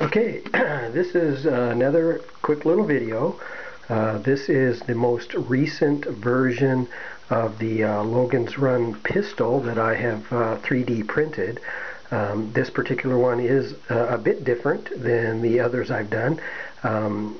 Okay, this is another quick little video. Uh, this is the most recent version of the uh, Logan's Run pistol that I have 3D uh, printed. Um, this particular one is uh, a bit different than the others I've done. Um,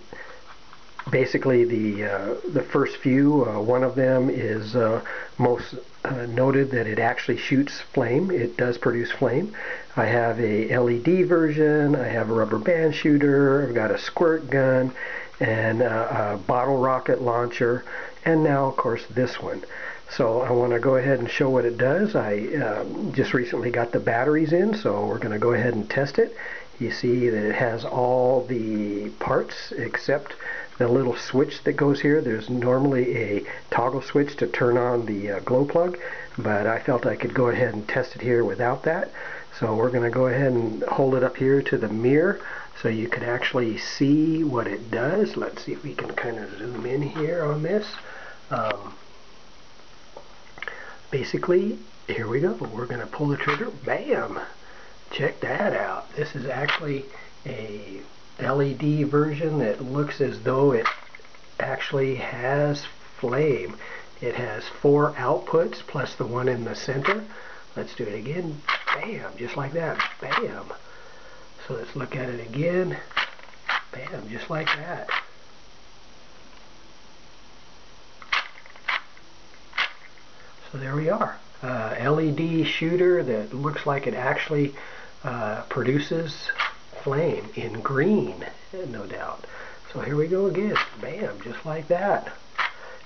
basically the uh, the first few uh, one of them is uh, most uh, noted that it actually shoots flame. It does produce flame. I have a LED version I have a rubber band shooter I've got a squirt gun and uh, a bottle rocket launcher and now of course this one. So I want to go ahead and show what it does. I um, just recently got the batteries in so we're going to go ahead and test it. You see that it has all the parts except the little switch that goes here. There's normally a toggle switch to turn on the uh, glow plug, but I felt I could go ahead and test it here without that. So we're going to go ahead and hold it up here to the mirror so you can actually see what it does. Let's see if we can kind of zoom in here on this. Um, basically, here we go. We're going to pull the trigger. Bam! check that out. This is actually a LED version that looks as though it actually has flame. It has four outputs plus the one in the center. Let's do it again. Bam, just like that. Bam. So let's look at it again. Bam, just like that. So there we are. Uh, LED shooter that looks like it actually uh, produces flame in green, no doubt. So here we go again. Bam, just like that.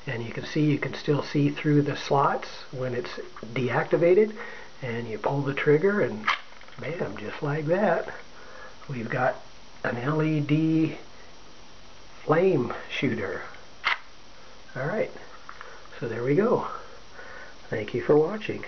And you can see, you can still see through the slots when it's deactivated. And you pull the trigger and bam, just like that. We've got an LED flame shooter. Alright, so there we go. Thank you for watching.